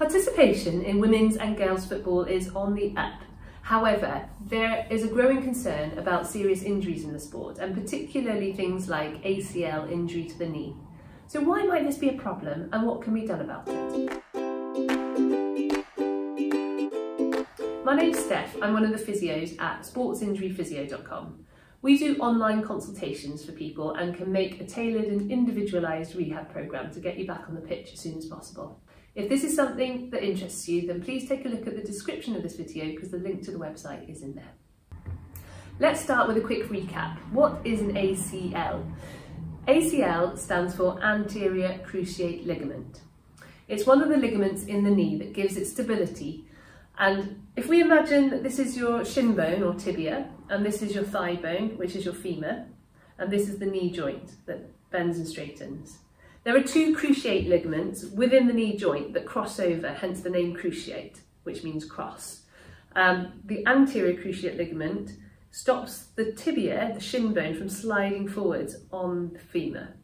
Participation in women's and girls football is on the up. However, there is a growing concern about serious injuries in the sport and particularly things like ACL injury to the knee. So why might this be a problem and what can be done about it? My name's Steph, I'm one of the physios at sportsinjuryphysio.com. We do online consultations for people and can make a tailored and individualised rehab programme to get you back on the pitch as soon as possible. If this is something that interests you, then please take a look at the description of this video because the link to the website is in there. Let's start with a quick recap. What is an ACL? ACL stands for anterior cruciate ligament. It's one of the ligaments in the knee that gives it stability. And if we imagine that this is your shin bone or tibia, and this is your thigh bone, which is your femur, and this is the knee joint that bends and straightens. There are two cruciate ligaments within the knee joint that cross over, hence the name cruciate, which means cross. Um, the anterior cruciate ligament stops the tibia, the shin bone, from sliding forwards on the femur.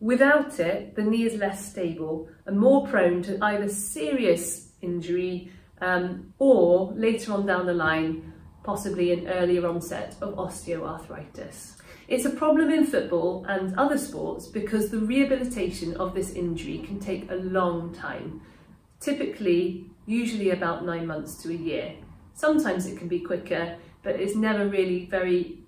Without it, the knee is less stable and more prone to either serious injury um, or later on down the line, possibly an earlier onset of osteoarthritis. It's a problem in football and other sports because the rehabilitation of this injury can take a long time, typically usually about nine months to a year. Sometimes it can be quicker, but it's never really very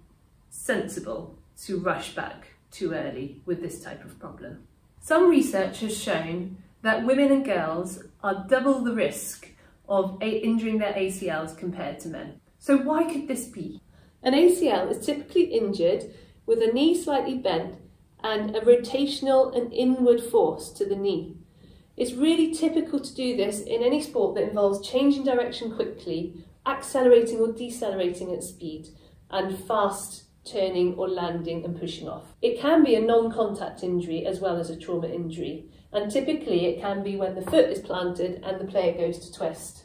sensible to rush back too early with this type of problem. Some research has shown that women and girls are double the risk of injuring their ACLs compared to men. So why could this be? An ACL is typically injured with a knee slightly bent and a rotational and inward force to the knee. It's really typical to do this in any sport that involves changing direction quickly, accelerating or decelerating at speed, and fast turning or landing and pushing off. It can be a non-contact injury as well as a trauma injury, and typically it can be when the foot is planted and the player goes to twist.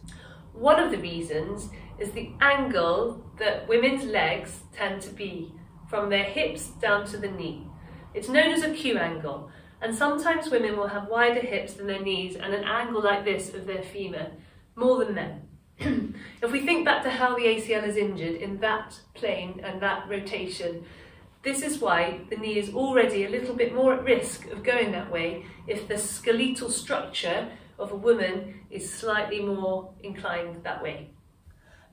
One of the reasons is the angle that women's legs tend to be from their hips down to the knee. It's known as a Q angle, and sometimes women will have wider hips than their knees and an angle like this of their femur, more than men. if we think back to how the ACL is injured in that plane and that rotation, this is why the knee is already a little bit more at risk of going that way if the skeletal structure of a woman is slightly more inclined that way.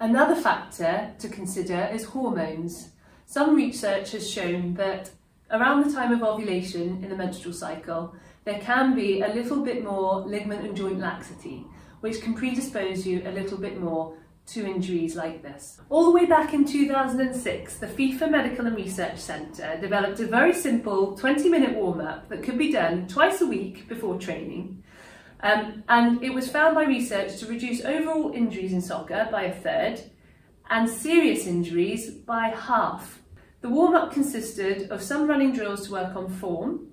Another factor to consider is hormones. Some research has shown that around the time of ovulation in the menstrual cycle, there can be a little bit more ligament and joint laxity, which can predispose you a little bit more to injuries like this. All the way back in 2006, the FIFA Medical and Research Centre developed a very simple 20 minute warm up that could be done twice a week before training. Um, and it was found by research to reduce overall injuries in soccer by a third and serious injuries by half. The warm-up consisted of some running drills to work on form,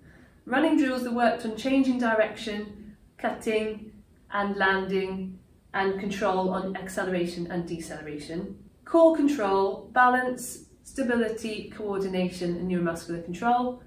running drills that worked on changing direction, cutting and landing, and control on acceleration and deceleration, core control, balance, stability, coordination and neuromuscular control,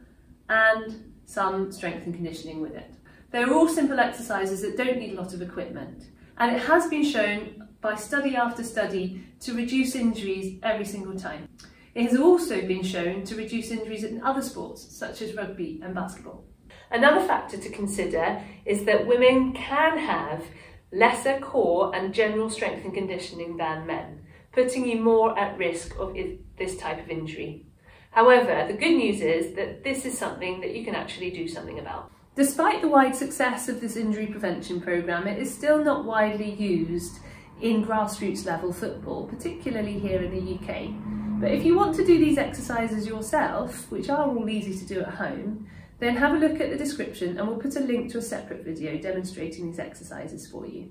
and some strength and conditioning with it. They're all simple exercises that don't need a lot of equipment. And it has been shown by study after study to reduce injuries every single time. It has also been shown to reduce injuries in other sports, such as rugby and basketball. Another factor to consider is that women can have lesser core and general strength and conditioning than men, putting you more at risk of this type of injury. However, the good news is that this is something that you can actually do something about. Despite the wide success of this injury prevention programme, it is still not widely used in grassroots level football, particularly here in the UK. But if you want to do these exercises yourself, which are all easy to do at home, then have a look at the description and we'll put a link to a separate video demonstrating these exercises for you.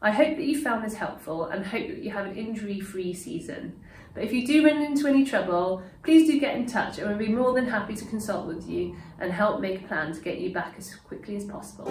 I hope that you found this helpful and hope that you have an injury-free season. But if you do run into any trouble, please do get in touch and we'll be more than happy to consult with you and help make a plan to get you back as quickly as possible.